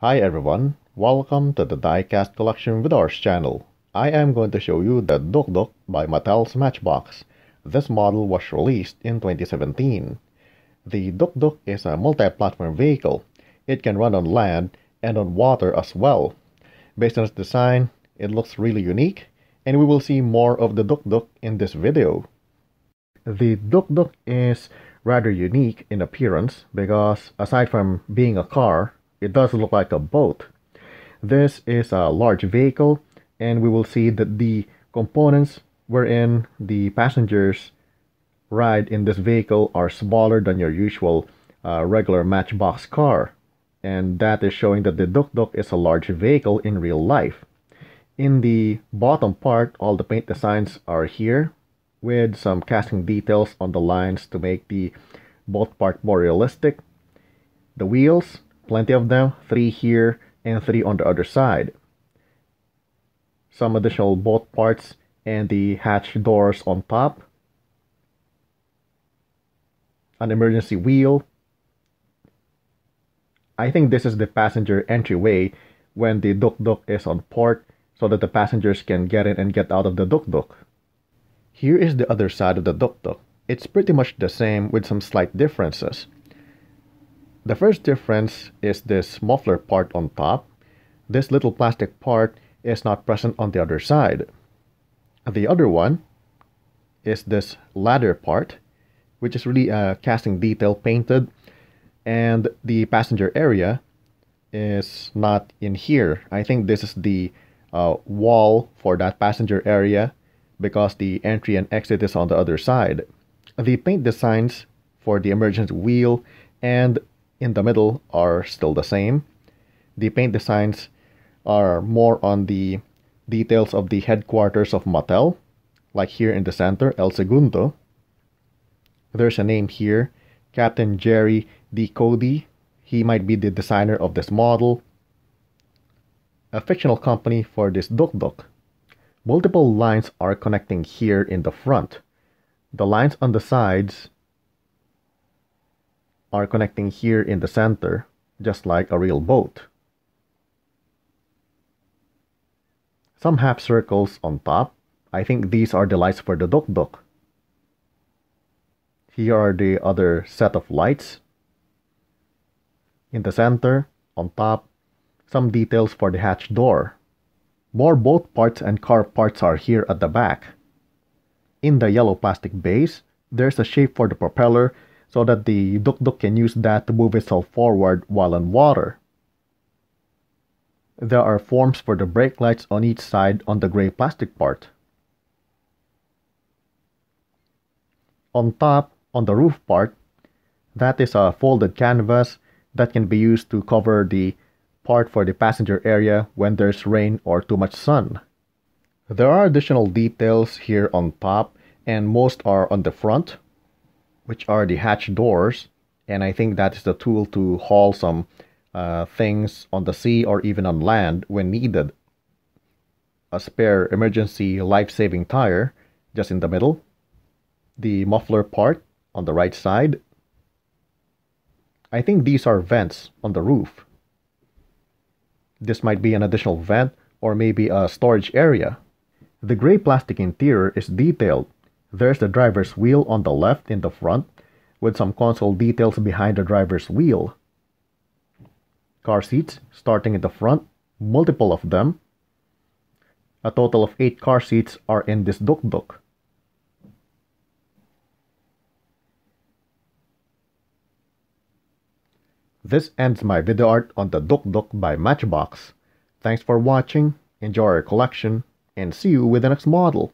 Hi everyone, welcome to the Diecast Collection Videoarts channel. I am going to show you the Duk Duk by Mattel's Matchbox. This model was released in 2017. The Duk Duk is a multi-platform vehicle. It can run on land and on water as well. Based on its design, it looks really unique and we will see more of the Duk Duk in this video. The Duk Duk is rather unique in appearance because aside from being a car, it does look like a boat. This is a large vehicle and we will see that the components wherein the passengers ride in this vehicle are smaller than your usual uh, regular matchbox car. And that is showing that the Duk Duk is a large vehicle in real life. In the bottom part, all the paint designs are here with some casting details on the lines to make the both part more realistic. The wheels Plenty of them, three here and three on the other side. Some additional bolt parts and the hatch doors on top. An emergency wheel. I think this is the passenger entryway when the Duk Duk is on port so that the passengers can get in and get out of the Duk Duk. Here is the other side of the Duk Duk. It's pretty much the same with some slight differences. The first difference is this muffler part on top. This little plastic part is not present on the other side. The other one is this ladder part, which is really a casting detail painted. And the passenger area is not in here. I think this is the uh, wall for that passenger area because the entry and exit is on the other side. The paint designs for the emergency wheel and in the middle are still the same. The paint designs are more on the details of the headquarters of Mattel, like here in the center, El Segundo. There's a name here, Captain Jerry D. Cody. He might be the designer of this model. A fictional company for this Duk Duk. Multiple lines are connecting here in the front. The lines on the sides are connecting here in the center, just like a real boat. Some half circles on top. I think these are the lights for the Duk. Here are the other set of lights. In the center, on top, some details for the hatch door. More boat parts and car parts are here at the back. In the yellow plastic base, there's a shape for the propeller so that the Duk Duk can use that to move itself forward while on water. There are forms for the brake lights on each side on the gray plastic part. On top, on the roof part, that is a folded canvas that can be used to cover the part for the passenger area when there's rain or too much sun. There are additional details here on top and most are on the front which are the hatch doors. And I think that is the tool to haul some uh, things on the sea or even on land when needed. A spare emergency life-saving tire just in the middle. The muffler part on the right side. I think these are vents on the roof. This might be an additional vent or maybe a storage area. The gray plastic interior is detailed there's the driver's wheel on the left in the front, with some console details behind the driver's wheel. Car seats starting in the front, multiple of them. A total of 8 car seats are in this Duk Duk. This ends my video art on the Duk Duk by Matchbox. Thanks for watching, enjoy our collection, and see you with the next model.